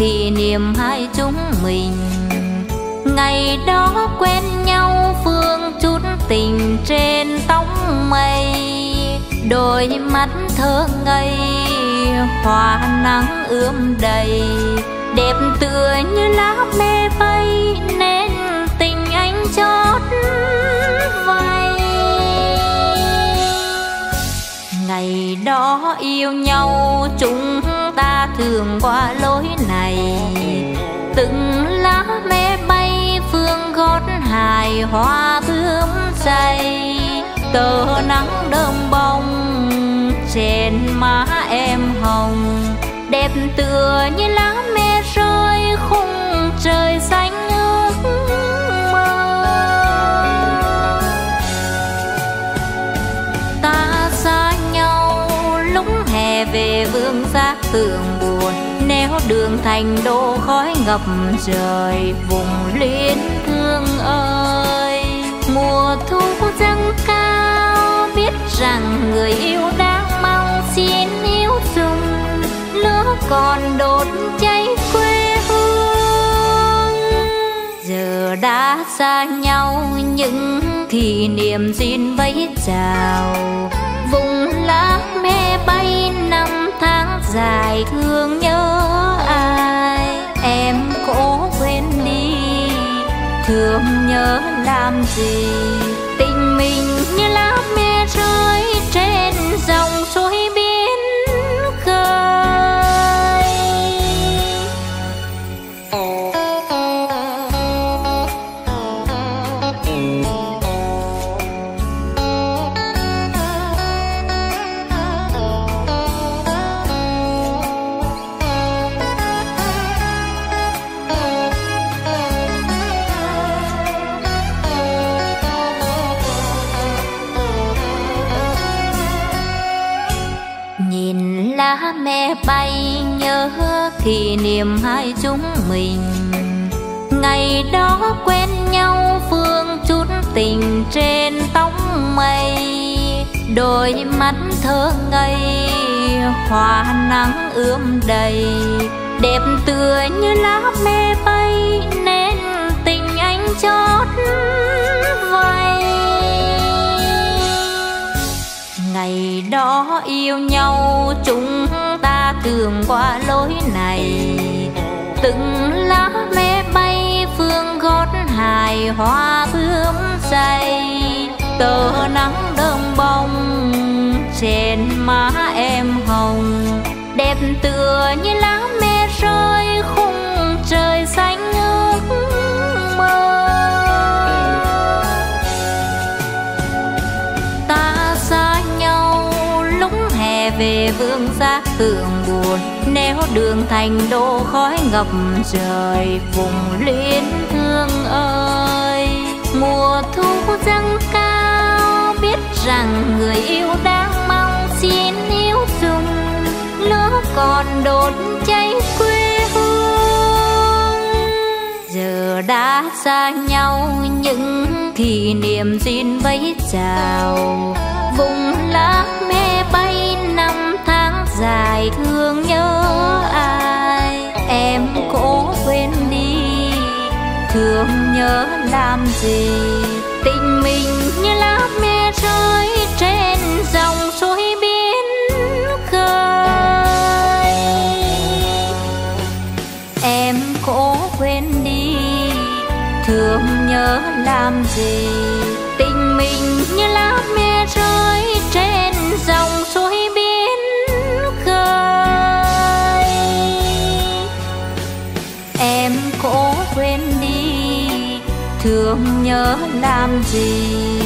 thì niềm hai chúng mình. Ngày đó quen nhau phương chút tình trên tóc mây, đôi mắt thơ ngây, hoa nắng ươm đầy, đẹp tựa như lá mê bay, nên tình anh chót vay ngày đó yêu nhau, chúng ta thường qua lối từng lá me bay, phương gót hài hoa bướm say. Tờ nắng đơm bông, trên má em hồng. Đẹp tựa như lá me rơi, khung trời xanh ước mơ. Ta xa nhau, lúc hè về vương giác tưởng buồn nếu đường thành đô khói ngập trời vùng liên thương ơi. Mùa thu dâng cao, biết rằng người yêu đang mong xin yêu dùng lửa còn đốt cháy quê hương. Giờ đã xa nhau, những kỷ niệm xin vẫy chào. Vùng lá mê bay năm tháng dài, thương nhớ ai? Thương nhớ làm gì? Tình mình như lá me rơi trên dòng suối. Nhìn lá me bay, nhớ kỷ niệm hai chúng mình. Ngày đó quen nhau, phương chút tình trên tóc mây. Đôi mắt thơ ngây, hoa nắng ươm đầy. Đẹp tựa như lá me bay ngày đó yêu nhau, chúng ta thường qua lối này. Từng lá mê bay, phương gót hài hoa bướm say. Tờ nắng đông bông, trên má em hồng. Đẹp tựa như lá mê rơi, khung trời xanh về vương giác tưởng buồn nếu đường thành đô khói ngập trời vùng liên thương ơi. Mùa thu dâng cao, biết rằng người yêu đang mong xin yêu dùng lửa còn đốt cháy quê hương. Giờ đã xa nhau, những kỷ niệm duyên vẫy chào vùng lá mê bay dài thương nhớ ai? Em cố quên đi. Thương nhớ làm gì? Tình mình như lá me rơi trên dòng suối biến khơi. Em cố quên đi. Thương nhớ làm gì? Tình mình như lá me không nhớ làm gì.